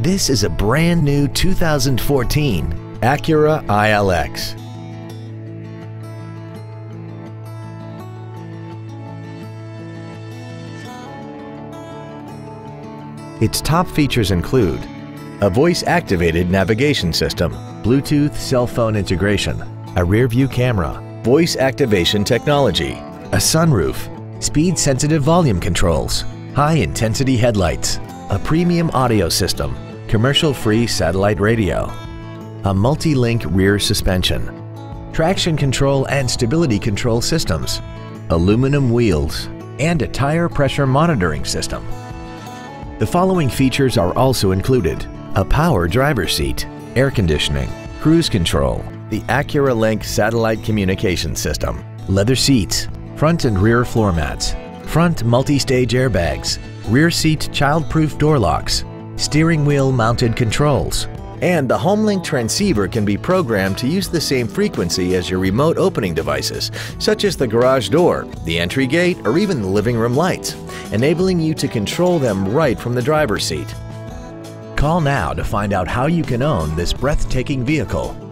This is a brand new 2014 Acura ILX. Its top features include a voice-activated navigation system, Bluetooth cell phone integration, a rear-view camera, voice activation technology, a sunroof, speed-sensitive volume controls, high-intensity headlights, a premium audio system, commercial-free satellite radio, a multi-link rear suspension, traction control and stability control systems, aluminum wheels, and a tire pressure monitoring system. The following features are also included. A power driver seat, air conditioning, cruise control, the Acura Link satellite communication system, leather seats, front and rear floor mats, front multi-stage airbags, rear seat child-proof door locks, steering wheel mounted controls, and the HomeLink transceiver can be programmed to use the same frequency as your remote opening devices, such as the garage door, the entry gate, or even the living room lights, enabling you to control them right from the driver's seat. Call now to find out how you can own this breathtaking vehicle.